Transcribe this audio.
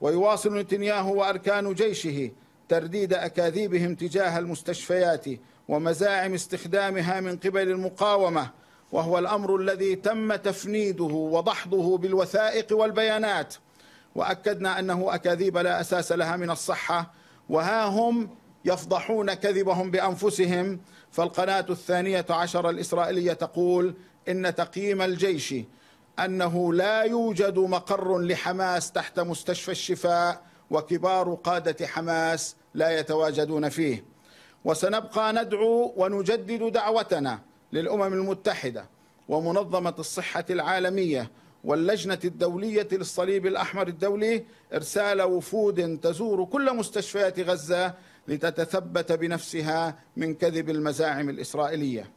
ويواصل نتنياهو وأركان جيشه ترديد أكاذيبهم تجاه المستشفيات ومزاعم استخدامها من قبل المقاومة وهو الأمر الذي تم تفنيده وضحضه بالوثائق والبيانات. وأكدنا أنه أكاذيب لا أساس لها من الصحة وها هم يفضحون كذبهم بأنفسهم. فالقناة الثانية عشر الإسرائيلية تقول إن تقييم الجيش أنه لا يوجد مقر لحماس تحت مستشفى الشفاء وكبار قادة حماس لا يتواجدون فيه. وسنبقى ندعو ونجدد دعوتنا للأمم المتحدة ومنظمة الصحة العالمية واللجنة الدولية للصليب الأحمر الدولي إرسال وفود تزور كل مستشفيات غزة لتتثبت بنفسها من كذب المزاعم الإسرائيلية.